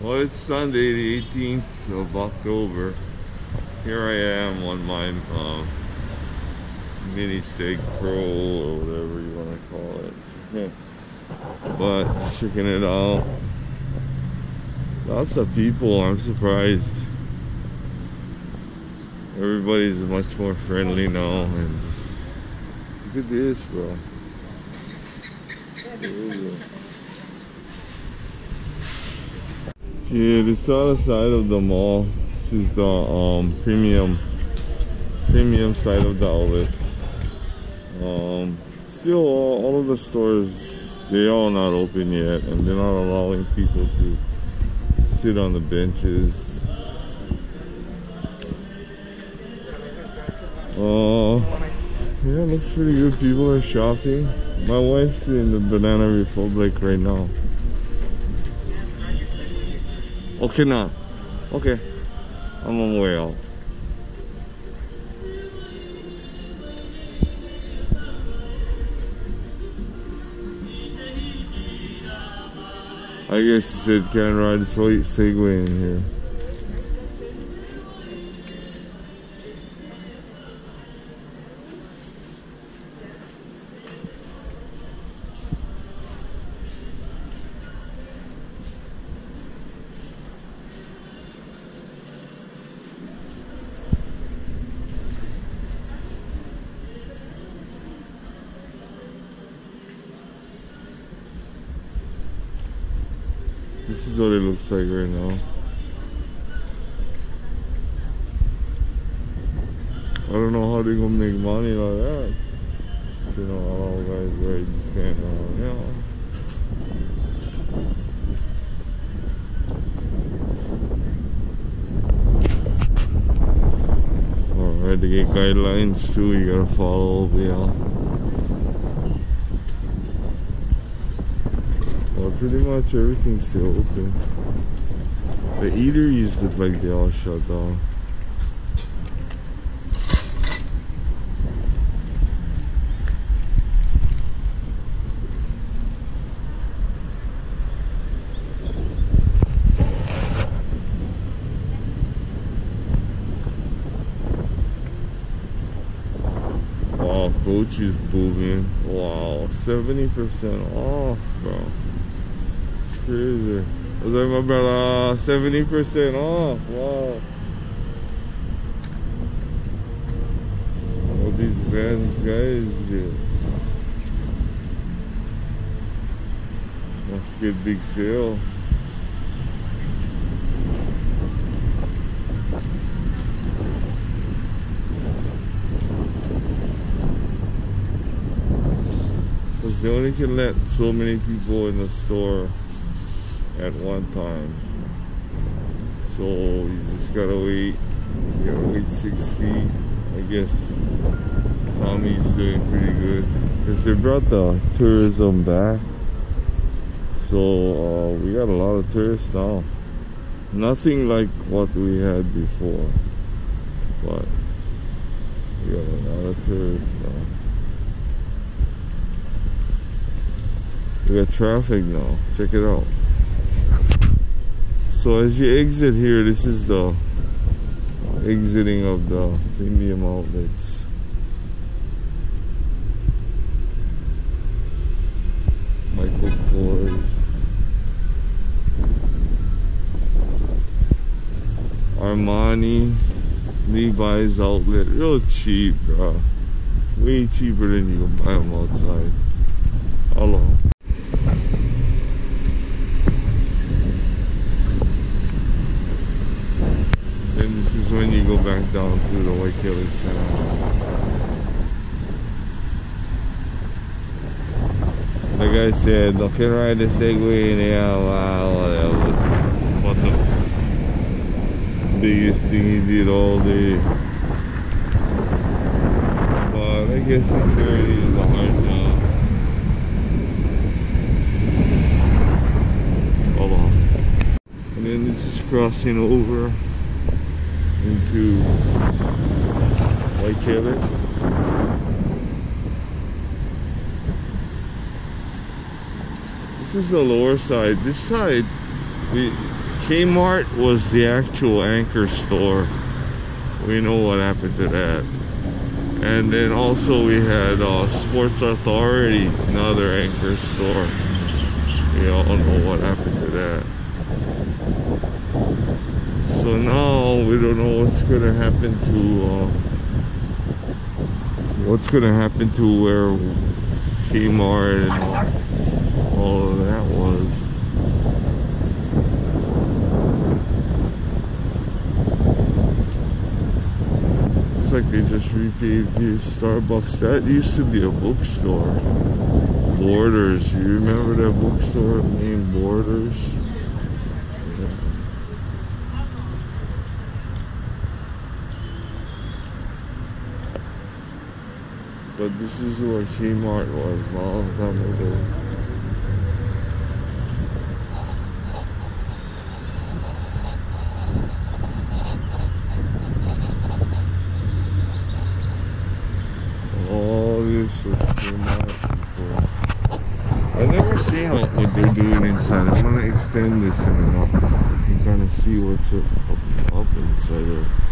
Well, it's Sunday, the 18th of October. Here I am on my uh, mini Sig Pro or whatever you want to call it. but checking it out. Lots of people, I'm surprised. Everybody's much more friendly now and just, look at this, bro. Yeah, this is the other side of the mall. This is the um, premium premium side of the outlet. Um, still, all, all of the stores, they all not open yet, and they're not allowing people to sit on the benches. Uh, yeah, looks pretty good. People are shopping. My wife's in the Banana Republic right now. Okay now. Okay. I'm on my way out. I guess you said can't ride a Segway in here. What it looks like right now. I don't know how they gonna make money like that. You know, all guys riding stand around, yeah. Alright, to get guidelines too, you gotta follow, yeah. Well, pretty much everything's still open. The eateries look like they all shut down. Wow, Coach is booming. Wow, 70% off, bro. Crazy. Was that my brother? Uh, 70% off. Wow. All these Vans guys. Must get big sale. Because they only can let so many people in the store at one time. So you just gotta wait. You gotta wait six feet. I guess Tommy's doing pretty good. Because they brought the tourism back. So uh, we got a lot of tourists now. Nothing like what we had before. But we got a lot of tourists now. We got traffic now. Check it out. So as you exit here, this is the exiting of the premium outlets. Michael Kors. Armani. Levi's outlet. Real cheap, bro. Way cheaper than you can buy them outside. Hello. Then this is when you go back down to the White Kelly Center. Like I said, no can ride the Segway in yeah, wow, that was what the biggest thing he did all day. But I guess security is a hard job. Hold on. And then this is crossing over into This is the lower side. This side, we Kmart was the actual anchor store. We know what happened to that. And then also we had uh, Sports Authority, another anchor store. We all know what happened to that. So now we don't know what's gonna happen to uh, what's gonna happen to where Kmart and all of that was. Looks like they just repaid the Starbucks. That used to be a bookstore. Borders. You remember that bookstore named Borders? But this is where Kmart was long time ago. All this was Kmart before. I never see how, what they're doing inside. I'm gonna extend this and up and kind of see what's up, up, up inside there.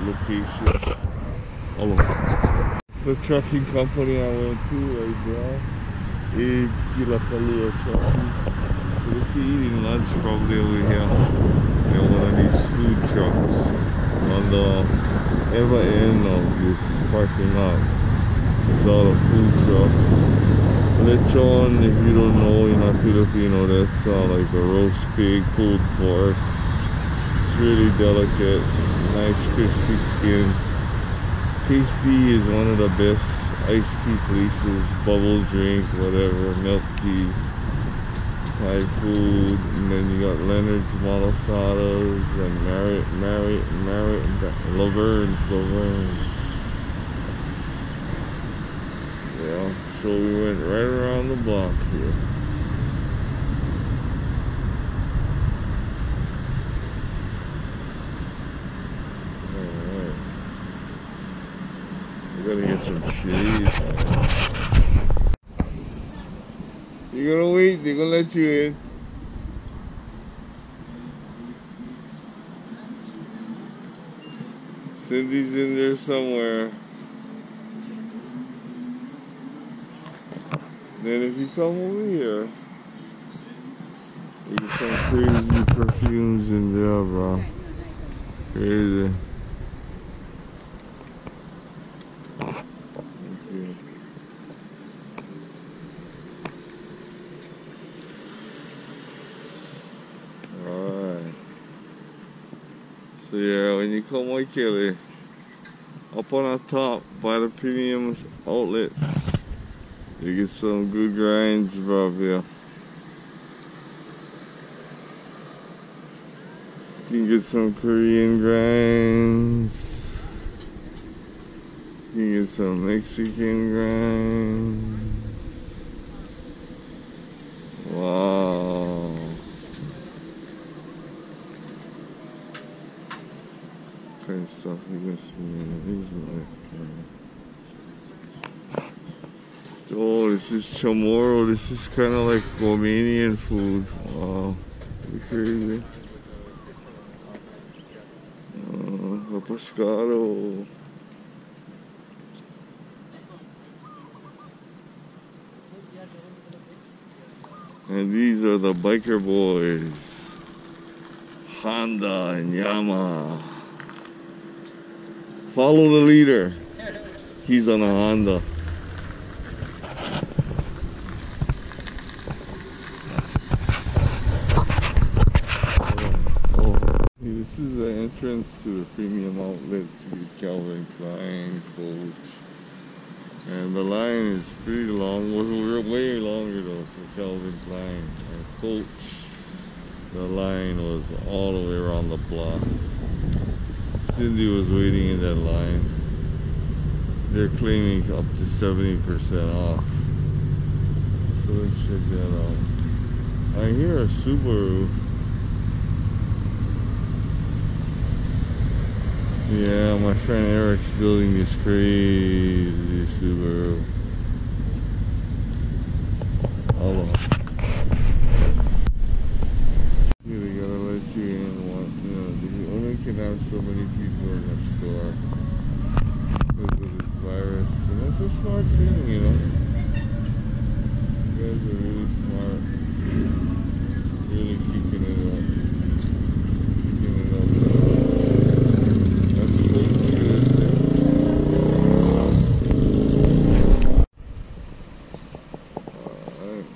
Kmart locations. All. The trucking company I went to right there Kilapalua Trucking. So we're eating lunch probably over here in one of these food trucks on the ever end of this parking lot. It's all a food truck. Lechon, if you don't know, you're not Filipino, that's uh, like a roast pig pulled pork It's really delicate, nice crispy skin. KC is one of the best iced tea places, bubble drink, whatever, milk tea, Thai food, and then you got Leonard's Malasadas and Marriott, Marriott, Marriott, Laverne's, Laverne's. Yeah, so we went right around the block here. Alright. Gotta get some cheese. You gonna wait? They're gonna let you in. Cindy's in there somewhere. Then if you come over here, you get some crazy perfumes in there, bro. Crazy. Okay. Alright. So yeah, when you come Waikele, up on the top by the premium outlets, you get some good grinds, bro. here. You can get some Korean grinds. You can get some Mexican grinds. Wow. Of stuff you can see in these like. Oh, this is chamorro. This is kind of like Romanian food. Wow, pretty crazy. Uh, pescado. And these are the biker boys. Honda and Yamaha. Follow the leader. He's on a Honda. This is the entrance to the premium outlets. Calvin Klein, Coach. And the line is pretty long. We're way longer though for Calvin Klein. And Coach. The line was all the way around the block. Cindy was waiting in that line. They're claiming up to 70% off. So let's check that out. I hear a Subaru. Yeah, my friend Eric's building this crazy Subaru. Hold. Yeah, they gotta let you in. One, you know, they only can have so many because of this virus, and that's a smart thing, you know. You guys are really smart, really keeping it up, keeping it up. That's cool. Look at this thing. Alright.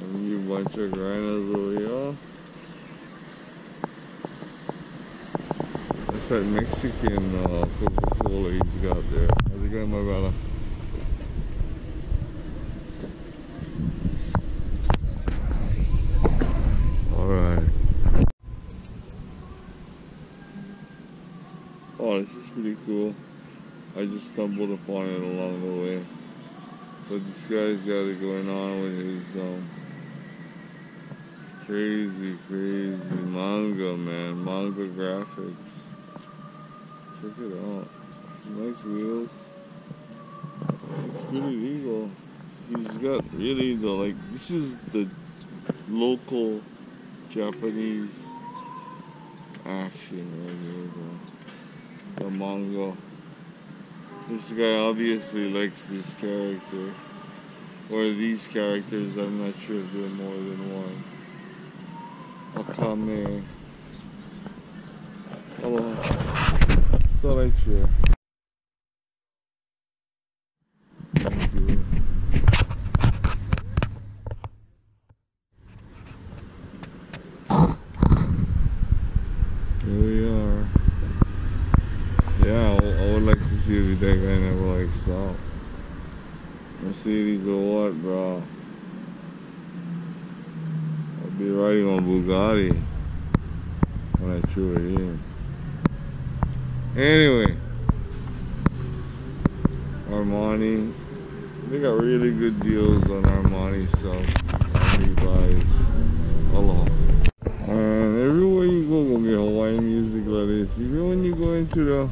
And you bunch of grinders over here. That's that Mexican uh, Coca-Cola he's got there. How's it going, my brother? Alright. Oh, this is pretty cool. I just stumbled upon it along the way. But this guy's got it going on with his um crazy, crazy manga, man. Manga graphics. Check it out. Nice wheels. It's pretty legal. He's got really the like. This is the local Japanese action right here, bro. The manga. This guy obviously likes this character. Or these characters, I'm not sure if they're more than one. Akame. Hello. Thank you. Here we are. Yeah, I would- I would like to see if that guy never like stop. Mercedes or what, bro? I'll be riding on Bugatti when I chew it in. Anyway, Armani, they got really good deals on Armani stuff. Armani buys. Hello. And everywhere you go, go get Hawaiian music like this. Even when you go into the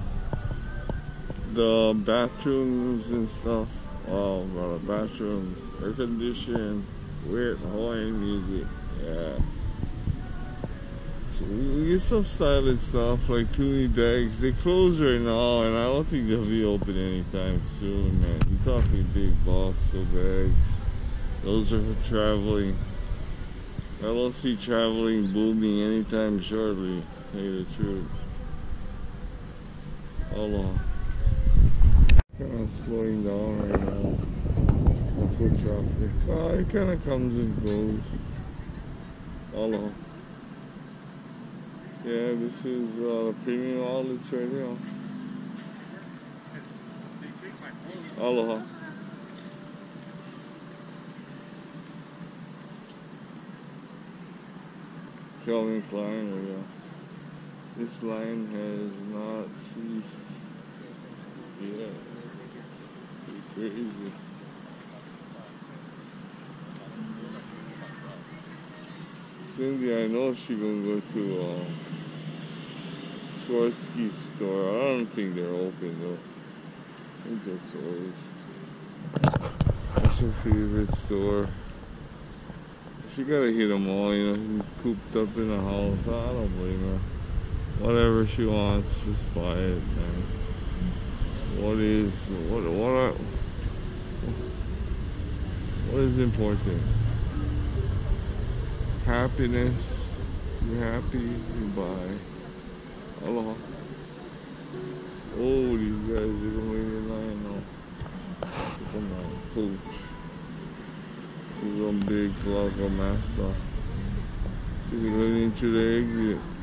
the bathrooms and stuff. Oh, bro, the bathrooms, air conditioned, weird Hawaiian music. Yeah. Get some styling stuff like Tumi bags. They close right now, and I don't think they'll be open anytime soon, man. You're talking big box of bags. Those are for traveling. I don't see traveling booming anytime shortly. you the truth. Hold on. Kind of slowing down right now. The foot traffic. Uh, it kind of comes and goes. Hold on. Yeah, this is uh, premium outlets right here. Aloha. Calvin Klein area. This line has not ceased. Yeah. Pretty crazy. Cindy, I know she gonna go to um, Swarovski store. I don't think they're open though. I think they're closed. What's her favorite store? She gotta hit them all, you know. She's cooped up in the house. I don't blame her. Whatever she wants, just buy it, man. What is what what are, what is important? Happiness. You're happy, you buy. Aloha. Oh, these guys are gonna in line now. Come on, coach. Is one big block of master. We're going into the exit.